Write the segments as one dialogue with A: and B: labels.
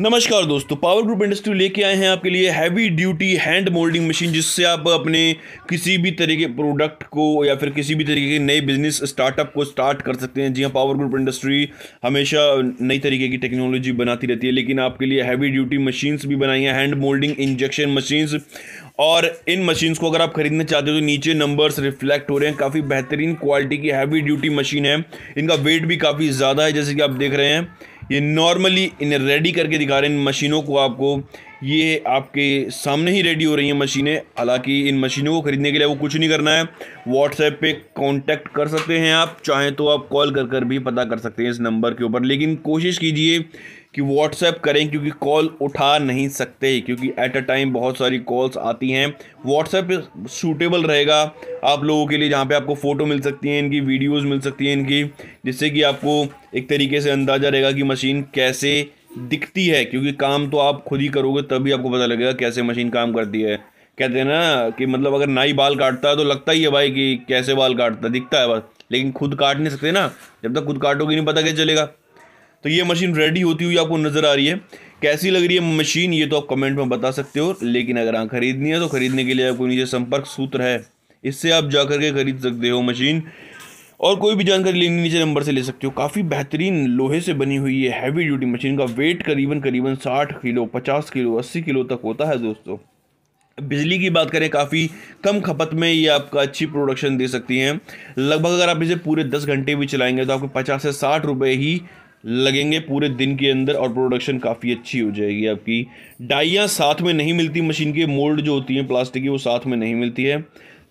A: नमस्कार दोस्तों power group industry लेके आए हैं आपके लिए heavy duty hand moulding machine जिससे आप अपने किसी भी तरह के प्रोडक्ट को या फिर किसी भी तरीके के नए बिज़नेस स्टार्टअप को स्टार्ट कर सकते हैं। जी हाँ पावर ग्रुप इंडस्ट्री हमेशा नई तरीके की टेक्नोलॉजी बनाती रहती है, लेकिन आपके लिए हैवी ड्यूटी मशीन्स भी बनाई हैं हैंड मोल्डिंग इंजेक्शन मशीन्स और इन मशीन्स को अगर आप खरीदना चाहते हो तो नीचे नंबर्स रिफ्लेक्ट हो रहे हैं। काफ़ी बेहतरीन क्वालिटी की हैवी ड्यूटी मशीन है। इनका वेट भी काफ़ी ज़्यादा है, जैसे कि आप देख रहे हैं। ये नॉर्मली इन्हें रेडी करके दिखा रहे हैं इन मशीनों को आपको। ये आपके सामने ही रेडी हो रही हैं मशीनें। हालाँकि इन मशीनों को ख़रीदने के लिए वो कुछ नहीं करना है। व्हाट्सएप पे कांटेक्ट कर सकते हैं आप। चाहें तो आप कॉल कर कर भी पता कर सकते हैं इस नंबर के ऊपर। लेकिन कोशिश कीजिए कि व्हाट्सएप करें क्योंकि कॉल उठा नहीं सकते, क्योंकि एट अ टाइम बहुत सारी कॉल्स आती हैं। व्हाट्सएप सूटेबल रहेगा आप लोगों के लिए जहाँ पे आपको फ़ोटो मिल सकती हैं, इनकी वीडियोस मिल सकती हैं इनकी, जिससे कि आपको एक तरीके से अंदाज़ा रहेगा कि मशीन कैसे दिखती है। क्योंकि काम तो आप खुद ही करोगे तभी आपको पता लगेगा कैसे मशीन काम करती है। कहते हैं ना कि मतलब अगर नाई बाल काटता है तो लगता ही है भाई कि कैसे बाल काटता दिखता है बस। लेकिन खुद काट नहीं सकते ना, जब तक खुद काटोगे नहीं पता क्या चलेगा। तो ये मशीन रेडी होती हुई आपको नज़र आ रही है। कैसी लग रही है मशीन, ये तो आप कमेंट में बता सकते हो, लेकिन अगर आप खरीदनी है तो खरीदने के लिए आपको नीचे संपर्क सूत्र है। इससे आप जा करके खरीद सकते हो मशीन। और कोई भी जानकारी लेनी नीचे नंबर से ले सकते हो। काफ़ी बेहतरीन लोहे से बनी हुई है हैवी ड्यूटी मशीन का वेट करीबन करीबन साठ किलो, पचास किलो, अस्सी किलो तक होता है दोस्तों। बिजली की बात करें, काफ़ी कम खपत में ये आपका अच्छी प्रोडक्शन दे सकती हैं। लगभग अगर आप इसे पूरे दस घंटे भी चलाएँगे तो आपको पचास से साठ रुपये ही लगेंगे पूरे दिन के अंदर और प्रोडक्शन काफ़ी अच्छी हो जाएगी आपकी। डाइयाँ साथ में नहीं मिलती मशीन के मोल्ड जो होती हैं प्लास्टिक की, वो साथ में नहीं मिलती है।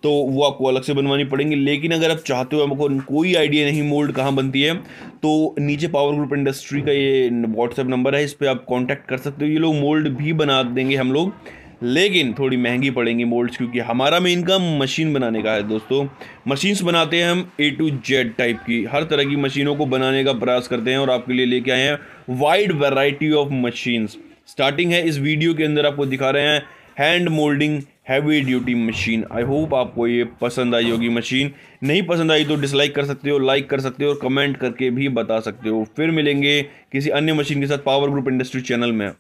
A: तो वो आपको अलग से बनवानी पड़ेंगी, लेकिन अगर आप चाहते हो आपको कोई आइडिया नहीं मोल्ड कहाँ बनती है तो नीचे पावर ग्रुप इंडस्ट्री का ये व्हाट्सएप नंबर है, इस पर आप कॉन्टैक्ट कर सकते हो। ये लोग मोल्ड भी बना देंगे हम लोग। लेकिन थोड़ी महँगी पड़ेंगी मोल्ड्स क्योंकि हमारा मेन काम मशीन बनाने का है दोस्तों। मशीन्स बनाते हैं हम ए टू जेड टाइप की। हर तरह की मशीनों को बनाने का प्रयास करते हैं और आपके लिए लेके आए हैं wide variety of machines starting है इस वीडियो के अंदर आपको दिखा रहे हैं hand moulding heavy duty machine I hope आपको ये पसंद आई होगी मशीन नहीं पसंद आई तो डिसलाइक कर सकते हो लाइक कर सकते हो और कमेंट करके भी बता सकते हो। फिर मिलेंगे किसी अन्य मशीन के साथ पावर ग्रुप इंडस्ट्री चैनल में।